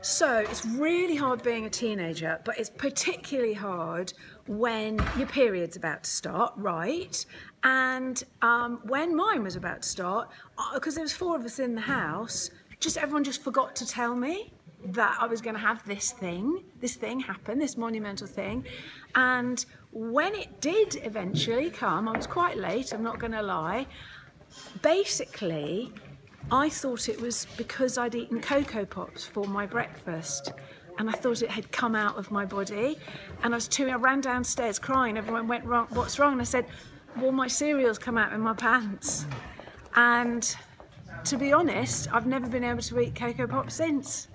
So it's really hard being a teenager, but it's particularly hard when your period's about to start, right? And um, when mine was about to start, because uh, there was four of us in the house, just everyone just forgot to tell me that I was going to have this thing, this thing happen, this monumental thing. And when it did eventually come, I was quite late, I'm not going to lie. Basically, I thought it was because I'd eaten Coco Pops for my breakfast and I thought it had come out of my body. And I was too I ran downstairs crying. Everyone went what's wrong? And I said well my cereal's come out in my pants. And to be honest I've never been able to eat Coco Pops since